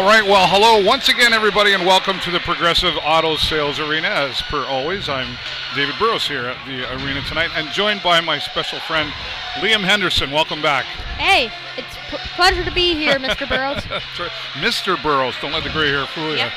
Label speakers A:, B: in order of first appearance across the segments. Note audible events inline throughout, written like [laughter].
A: All right, well, hello once again, everybody, and welcome to the Progressive Auto Sales Arena. As per always, I'm David Burrows here at the arena tonight, and joined by my special friend Liam Henderson. Welcome back.
B: Hey, it's p- pleasure to be here, [laughs] Mr. Burrows.
A: Mr. Burrows, don't let the gray hair fool you.
B: Yep.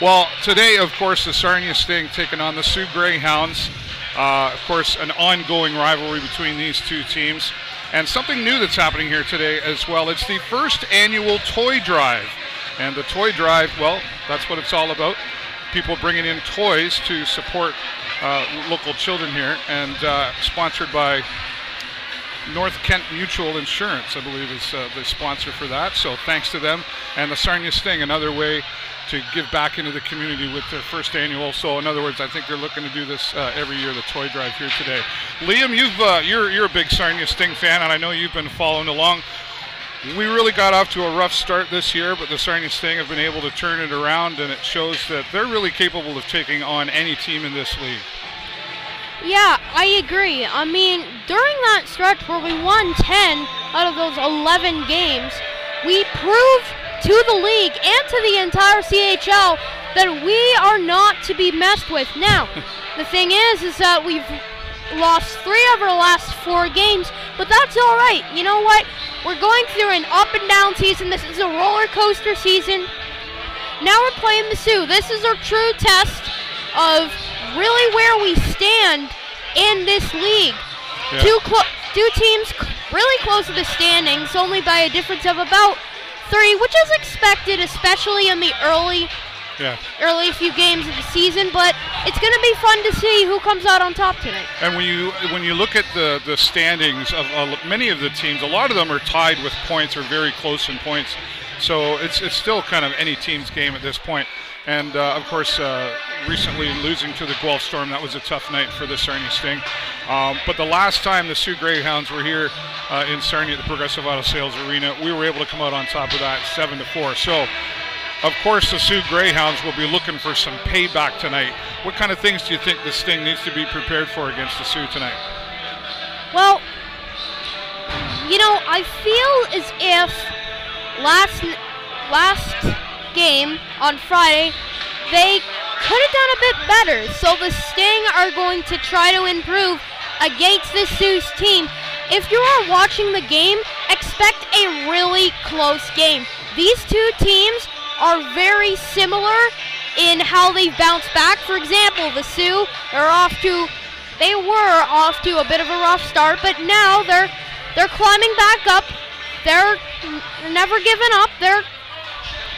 A: Well, today, of course, the Sarnia Sting taking on the Soo Greyhounds. Uh, of course, an ongoing rivalry between these two teams. And something new that's happening here today as well. It's the first annual toy drive. And the toy drive, well, that's what it's all about. People bringing in toys to support uh, local children here, and uh, sponsored by North Kent Mutual Insurance, I believe, is uh, the sponsor for that. So thanks to them. And the Sarnia Sting, another way to give back into the community with their first annual. So in other words, I think they're looking to do this uh, every year, the toy drive here today. Liam, you've uh, you're you're a big Sarnia Sting fan, and I know you've been following along. We really got off to a rough start this year, but the Sarnia Sting have been able to turn it around, and it shows that they're really capable of taking on any team in this league.
B: Yeah, I agree. I mean, during that stretch where we won 10 out of those 11 games, we proved to the league and to the entire CHL that we are not to be messed with. Now, [laughs] the thing is, is that we've lost three of our last four games, but that's all right. You know what? We're going through an up and down season. This is a roller coaster season. Now we're playing the Soo. This is our true test of really where we stand in this league.
A: Yeah.
B: Two clo- two teams really close to the standings, only by a difference of about three, which is expected, especially in the early
A: Yeah.
B: early few games of the season. But it's going to be fun to see who comes out on top tonight.
A: And when you when you look at the the standings of uh, many of the teams, a lot of them are tied with points or very close in points. So it's it's still kind of any team's game at this point. And uh, of course, uh, recently losing to the Guelph Storm, that was a tough night for the Sarnia Sting. Um, but the last time the Soo Greyhounds were here uh, in Sarnia at the Progressive Auto Sales Arena, we were able to come out on top of that, seven to four. So. Of course, the Soo Greyhounds will be looking for some payback tonight. What kind of things do you think the Sting needs to be prepared for against the Soo tonight?
B: Well, you know, I feel as if last last game on Friday they could have done a bit better. So the Sting are going to try to improve against the Soo team. If you are watching the game, expect a really close game. These two teams are very similar in how they bounce back. For example, the Soo are off to they were off to a bit of a rough start, but now they're they're climbing back up. They're never giving up. They're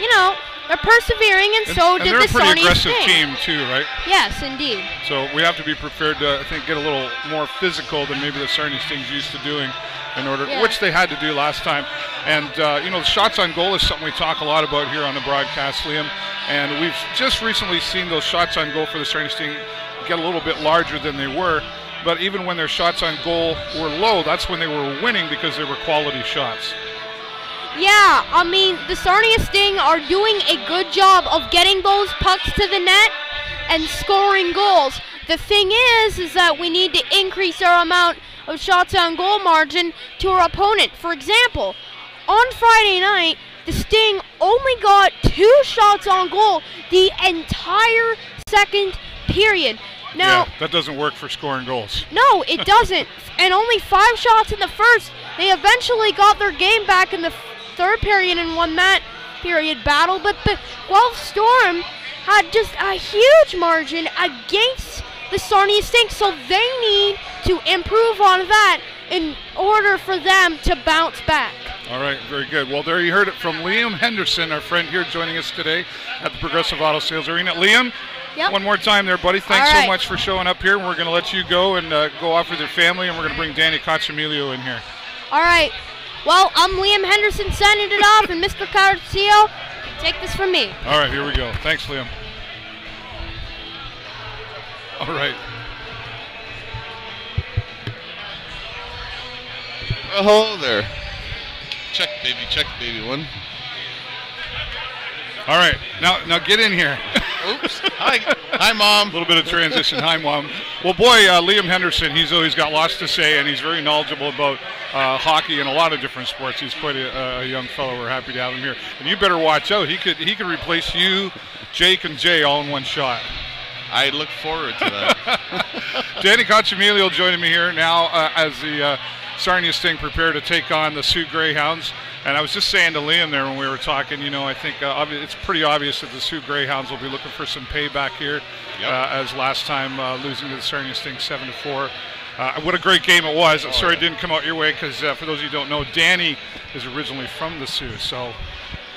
B: you know they're persevering, and, so
A: and
B: did
A: they're
B: the
A: a pretty aggressive
B: Sting.
A: team too, right?
B: Yes, indeed.
A: So we have to be prepared to, I think, get a little more physical than maybe the Sarnia Sting's used to doing, in order,
B: Yeah.
A: which they had to do last time. And uh, you know, the shots on goal is something we talk a lot about here on the broadcast, Liam. And we've just recently seen those shots on goal for the Sarnia Sting get a little bit larger than they were. But even when their shots on goal were low, that's when they were winning because they were quality shots.
B: Yeah, I mean the Sarnia Sting are doing a good job of getting those pucks to the net and scoring goals. The thing is, is that we need to increase our amount of shots on goal margin to our opponent. For example, on Friday night, the Sting only got two shots on goal the entire second period. Now,
A: yeah, that doesn't work for scoring goals.
B: no, it [laughs] doesn't. and only five shots in the first. They eventually got their game back in the third period and won that period battle. But the Guelph Storm had just a huge margin against the Sarnia Sting, so they need to improve on that in order for them to bounce back.
A: All right, very good. Well, there you heard it from Liam Henderson, our friend here joining us today at the Progressive Auto Sales Arena. Liam,
B: Yep.
A: one more time there, buddy. Thanks
B: All
A: so much for showing up here. We're going to let you go and uh, go off with your family, and we're going to bring Danny Coccimiglio in here.
B: All right. Well, I'm Liam Henderson signing it off, and Mr. Carcio, take this from me.
A: All right, here we go. Thanks, Liam. All right.
C: Oh, there. Check, baby, check, baby. One.
A: All right. Now, now get in here. [laughs]
C: Oops. Hi, hi, mom.
A: A little bit of transition. Hi, Mom. Well, boy, uh, Liam Henderson, he's always got lots to say, and he's very knowledgeable about uh, hockey and a lot of different sports. He's quite a, a young fellow. We're happy to have him here. And you better watch out. He could he could replace you, Jake, and Jay all in one shot.
C: I look forward to that. [laughs]
A: Danny Coccimiglio joining me here now uh, as the uh, Sarnia Sting prepare to take on the Soo Greyhounds. And I was just saying to Liam there when we were talking, you know, I think uh, obvi- it's pretty obvious that the Soo Greyhounds will be looking for some payback here,
C: Yep.
A: uh, as last time uh, losing to the Sarnia Sting seven to four. Uh, what a great game it was. I'm sorry it didn't come out your way because uh, for those of you who don't know, Danny is originally from the Sioux, so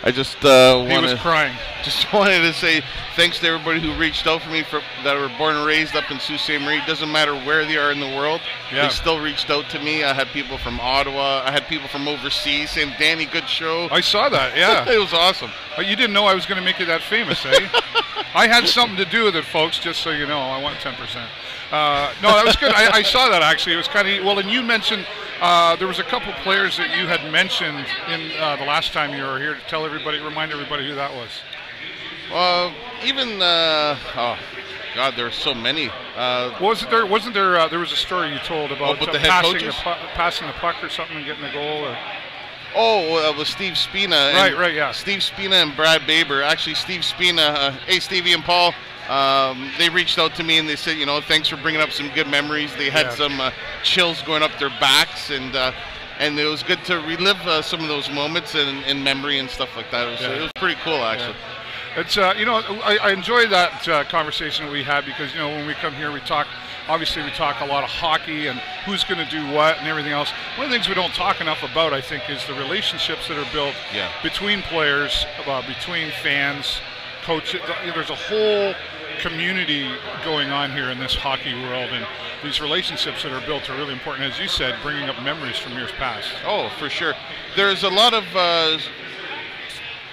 C: I just uh,
A: he was crying. [laughs]
C: just wanted to say thanks to everybody who reached out for me for that were born and raised up in Sault Ste. Marie. It Doesn't matter where they are in the world,
A: Yeah.
C: they still reached out to me. I had people from Ottawa. I had people from overseas saying, "Danny, good show."
A: I saw that, yeah. [laughs]
C: it was awesome.
A: But you didn't know I was going to make it that famous, eh? [laughs] I had something to do with it, folks. Just so you know, I want ten percent. Uh, no, that was good. I, I saw that actually. It was kind of well. And you mentioned uh, there was a couple players that you had mentioned in uh, the last time you were here to tell everybody, remind everybody who that was.
C: Well, even uh, oh God, there are so many. Uh,
A: Wasn't there? Wasn't there? Uh, there was a story you told about uh,
C: the
A: passing the pu- passing the puck or something and getting a goal. Or,
C: oh, uh, with Steve Spina. and-
A: Right, right, yeah.
C: Steve Spina and Brad Baber. Actually, Steve Spina. Uh, hey, Stevie and Paul. Um, they reached out to me and they said, you know, thanks for bringing up some good memories. They had
A: Yeah.
C: some uh, chills going up their backs, and uh, and it was good to relive uh, some of those moments in, in memory and stuff like that. It was,
A: Yeah.
C: it was pretty cool, actually.
A: It's uh, you know I, I enjoy that uh, conversation that we had because you know when we come here we talk obviously we talk a lot of hockey and who's going to do what and everything else. One of the things we don't talk enough about I think is the relationships that are built
C: Yeah.
A: between players, uh, between fans, coaches. There's a whole community going on here in this hockey world and these relationships that are built are really important as you said bringing up memories from years past.
C: Oh, for sure. There's a lot of uh,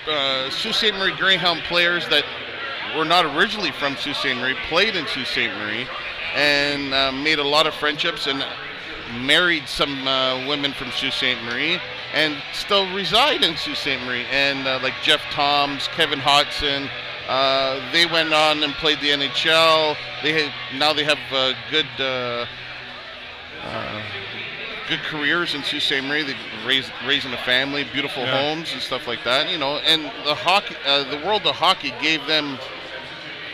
C: uh, Sault Ste. Marie Greyhound players that were not originally from Sault Ste. Marie, played in Sault Ste. Marie, and uh, made a lot of friendships and married some uh, women from Sault Ste. Marie and still reside in Sault Ste. Marie. And uh, like Jeff Toms, Kevin Hodson, uh, they went on and played the NHL. They had, now they have uh, good uh, good careers in Sault Ste. Marie. They raised raising a family, beautiful
A: Yeah.
C: homes and stuff like that. You know, and the hockey, uh, the world of hockey gave them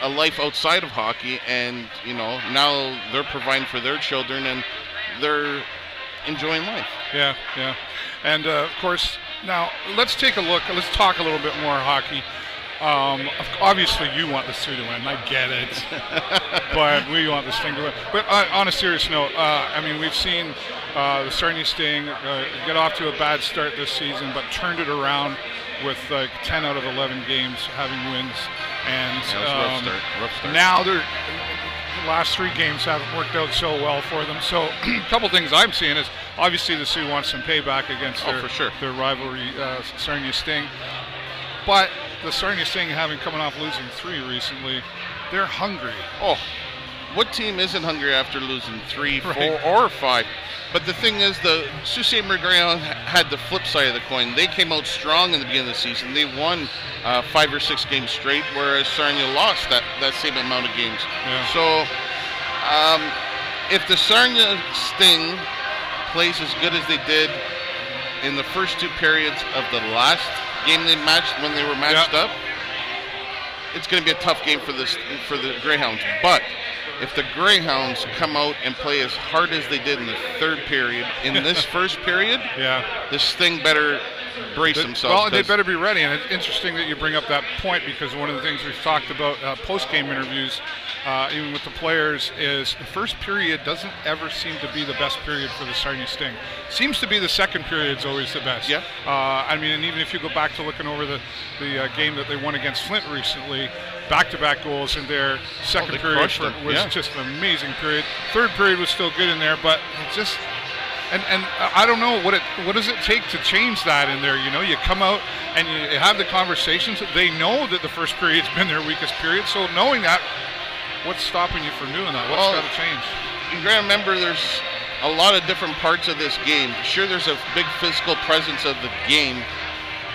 C: a life outside of hockey, and you know now they're providing for their children and they're enjoying life.
A: Yeah, yeah. And uh, of course, now let's take a look. Let's talk a little bit more hockey. Um, obviously, you want the Soo to win. I get it, [laughs] but we want this thing to win. But uh, on a serious note, uh, I mean, we've seen uh, the Sarnia Sting uh, get off to a bad start this season, but turned it around with like 10 out of 11 games having wins. And
C: Yeah, rough
A: um,
C: start, rough start.
A: now they're the last three games haven't worked out so well for them. So [clears throat] a couple things I'm seeing is obviously the Soo want some payback against
C: Oh,
A: their,
C: for sure.
A: their rivalry, uh, Sarnia Sting. But the Sarnia Sting, having coming off losing three recently, they're hungry.
C: Oh, what team isn't hungry after losing three,
A: Right.
C: four, or five? But the thing is, the Sault Ste. Marie had the flip side of the coin. They came out strong in the beginning of the season. They won uh, five or six games straight, whereas Sarnia lost that, that same amount of games.
A: Yeah.
C: So, um, if the Sarnia Sting plays as good as they did in the first two periods of the last game they matched when they were matched
A: Yeah.
C: up, it's going to be a tough game for this for the Greyhounds. But if the Greyhounds come out and play as hard as they did in the third period, in [laughs] this first period,
A: Yeah.
C: this thing better brace themselves.
A: well, they better be ready. And it's interesting that you bring up that point because one of the things we've talked about uh, post-game interviews, uh, even with the players, is the first period doesn't ever seem to be the best period for the Sarnia Sting. Seems to be the second period's always the best.
C: Yeah.
A: Uh, I mean, and even if you go back to looking over the the uh, game that they won against Flint recently, back-to-back goals in their second
C: Oh,
A: period for- was
C: yeah.
A: just an amazing period. Third period was still good in there, but it just and and I don't know what it what does it take to change that in there. You know, you come out and you have the conversations. They know that the first period's been their weakest period, so knowing that, what's stopping you from doing that? What's
C: Well,
A: got to change?
C: you got to remember there's a lot of different parts of this game. Sure, there's a big physical presence of the game,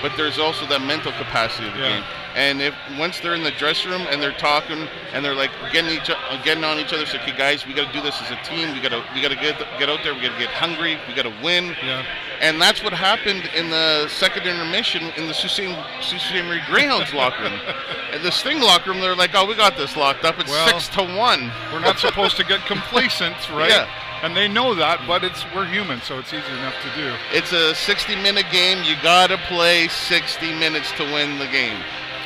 C: but there's also that mental capacity of the
A: Yeah.
C: game. And if once they're in the dressing room and they're talking and they're like getting each getting on each other, say, okay, guys, we got to do this as a team. We got to we got to get get out there. We got to get hungry. We got to win.
A: Yeah.
C: And that's what happened in the second intermission in the Sault Ste. Sault Ste. Marie Greyhounds locker room. In the Sting locker room, they're like, "Oh, we got this locked up. It's
A: Well-
C: six to one."
A: We're not supposed to get complacent, [laughs] right?
C: Yeah.
A: And they know that, but it's we're human, so it's easy enough to do.
C: It's a 60-minute game. You got to play 60 minutes to win the game.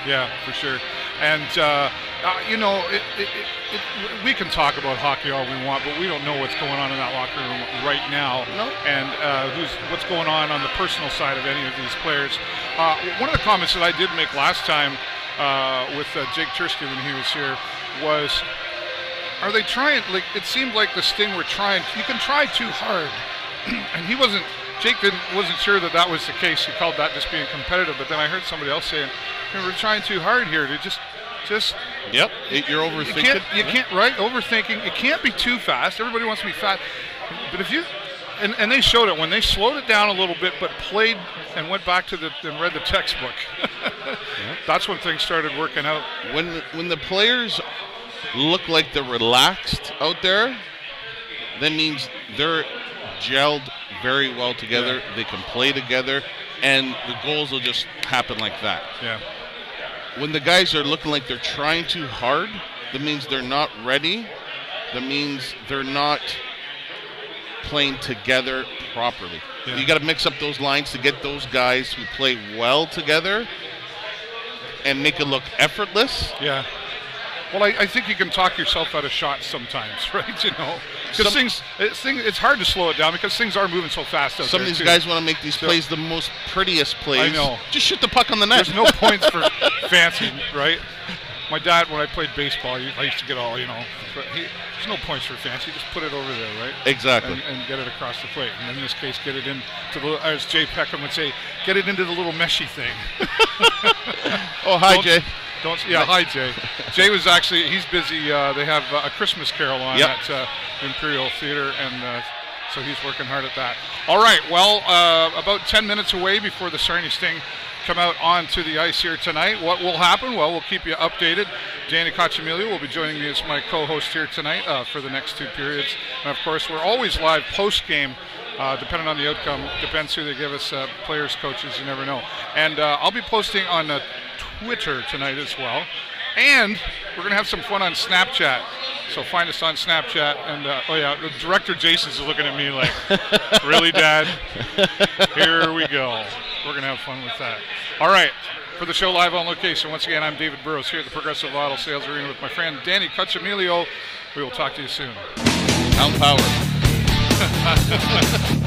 A: Yeah, for sure. And uh, uh, you know, it, it, it, we can talk about hockey all we want, but we don't know what's going on in that locker room right now,
C: No.
A: and uh, who's what's going on on the personal side of any of these players. Uh, one of the comments that I did make last time uh, with uh, Jake Tursky when he was here was, "Are they trying? Like it seemed like the Sting were trying. You can try too hard." [clears throat] and he wasn't. Jake didn't wasn't sure that that was the case. He called that just being competitive. But then I heard somebody else saying, "You know, "We're trying too hard here to just, just
C: Yep. You're
A: you
C: overthinking.
A: can't, you
C: Yeah.
A: can't, right? Overthinking. It can't be too fast. Everybody wants to be fast, but if you, and, and they showed it when they slowed it down a little bit, but played and went back to the and read the textbook. [laughs] That's when things started working out.
C: when when the players look like they're relaxed out there, that means they're gelled very well together. They can play together, and the goals will just happen like that.
A: Yeah,
C: When the guys are looking like they're trying too hard, that means they're not ready. That means they're not playing together properly.
A: Yeah.
C: You got to mix up those lines to get those guys who play well together and make it look effortless.
A: yeah. Well, I, I think you can talk yourself out of shots sometimes, [laughs] right? You know, because things, it's, thing, it's hard to slow it down because things are moving so fast out
C: Some of these
A: too.
C: guys want to make these
A: So-
C: plays the most prettiest plays.
A: I know.
C: Just shoot the puck on the net.
A: There's no points for [laughs] fancy, right? My dad, when I played baseball, I used to get all, you know, but he, there's no points for fancy. Just put it over there, right?
C: exactly.
A: And, and get it across the plate. And in this case, get it into the, as Jay Peckham would say, get it into the little meshy thing. [laughs]
C: oh, hi,
A: Don't-
C: Jay.
A: Don't, yeah, hi, Jay. Jay was actually, he's busy. Uh, they have uh, a Christmas Carol on
C: Yep.
A: at uh, Imperial Theater, and uh, so he's working hard at that. All right, well, uh, about 10 minutes away before the Sarnia Sting come out onto the ice here tonight. What will happen? Well, we'll keep you updated. Danny Coccimiglio will be joining me as my co-host here tonight uh, for the next two periods. And of course, we're always live post-game. Uh, depending on the outcome, depends who they give us, uh, players, coaches, you never know. And uh, I'll be posting on uh, Twitter tonight as well. And we're going to have some fun on Snapchat. So find us on Snapchat. And uh, oh, yeah, the director Jason's looking at me like, [laughs] really, Dad? Here we go. We're going to have fun with that. All right. For the show live on location, once again, I'm David Burrows here at the Progressive Auto Sales Arena with my friend Danny Coccimiglio. We will talk to you soon.
C: Pound power. Ha ha ha ha!